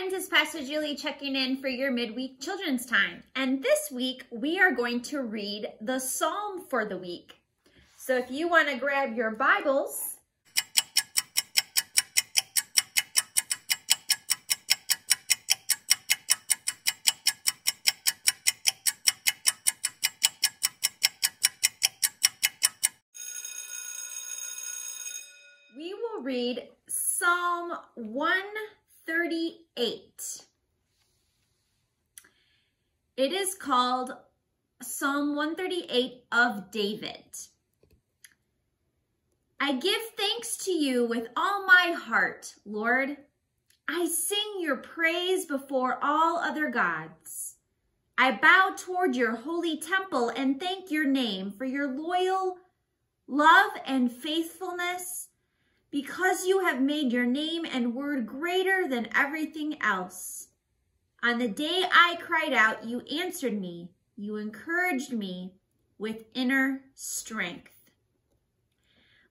friends, it's Pastor Julie checking in for your midweek children's time. And this week we are going to read the Psalm for the week. So if you want to grab your Bibles, we will read Psalm 138. It is called Psalm 138 of David. I give thanks to you with all my heart, Lord. I sing your praise before all other gods. I bow toward your holy temple and thank your name for your loyal love and faithfulness because you have made your name and word greater than everything else. On the day I cried out, you answered me. You encouraged me with inner strength.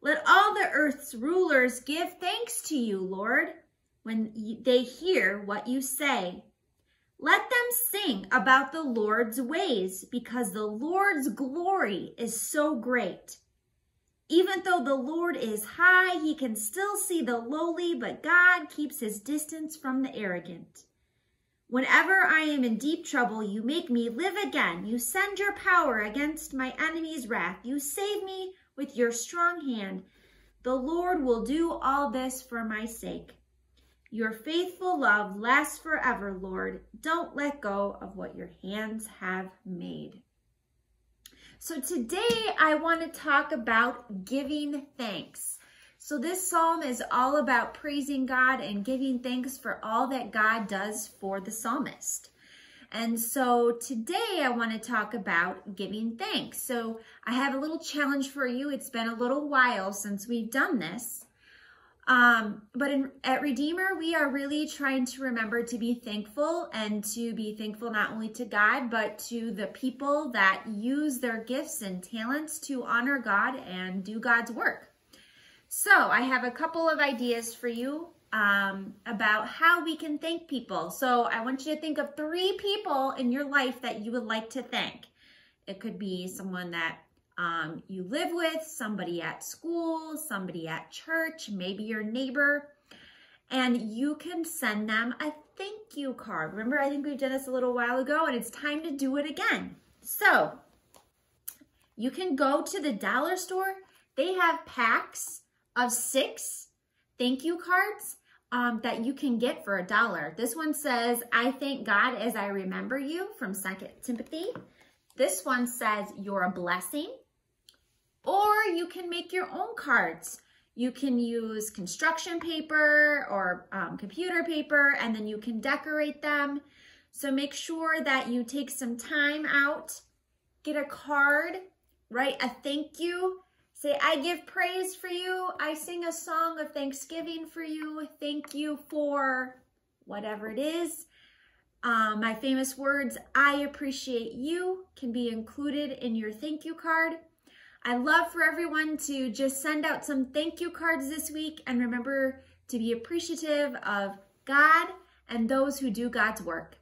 Let all the earth's rulers give thanks to you, Lord, when they hear what you say. Let them sing about the Lord's ways, because the Lord's glory is so great. Even though the Lord is high, he can still see the lowly, but God keeps his distance from the arrogant. Whenever I am in deep trouble, you make me live again. You send your power against my enemy's wrath. You save me with your strong hand. The Lord will do all this for my sake. Your faithful love lasts forever, Lord. Don't let go of what your hands have made. So today I want to talk about giving thanks. So this psalm is all about praising God and giving thanks for all that God does for the psalmist. And so today I want to talk about giving thanks. So I have a little challenge for you. It's been a little while since we've done this. Um, but in, at Redeemer, we are really trying to remember to be thankful and to be thankful not only to God, but to the people that use their gifts and talents to honor God and do God's work. So I have a couple of ideas for you um, about how we can thank people. So I want you to think of three people in your life that you would like to thank. It could be someone that um, you live with, somebody at school, somebody at church, maybe your neighbor, and you can send them a thank you card. Remember, I think we did this a little while ago and it's time to do it again. So you can go to the dollar store. They have packs of six thank you cards um, that you can get for a dollar. This one says, I thank God as I remember you from Second Timothy. This one says, you're a blessing. Or you can make your own cards. You can use construction paper or um, computer paper and then you can decorate them. So make sure that you take some time out, get a card, write a thank you, say, I give praise for you. I sing a song of thanksgiving for you. Thank you for whatever it is. Um, my famous words, I appreciate you, can be included in your thank you card. I love for everyone to just send out some thank you cards this week and remember to be appreciative of God and those who do God's work.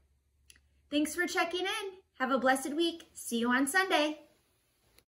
Thanks for checking in. Have a blessed week. See you on Sunday.